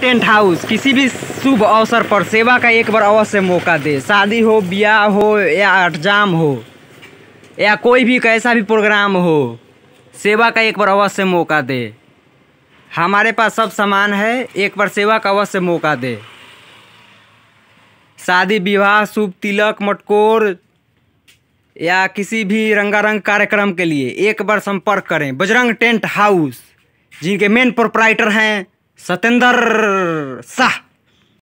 Tent house किसी भी शुभ अवसर पर सेवा का एक बार अवश्य मौका दे। शादी हो, ब्याह हो, या अठजाम हो, या कोई भी कैसा भी प्रोग्राम हो, सेवा का एक बार अवश्य मौका दे। हमारे पास सब सामान है, एक बार सेवा का अवश्य मौका दे। शादी, विवाह, शुभ तिलक, मटकोर, या किसी भी रंगारंग कार्यक्रम के लिए एक बार संपर्क करें। बजरंग टेंट हाउस जिनके मेन प्रोपराइटर हैं सत्येंद्र शाह।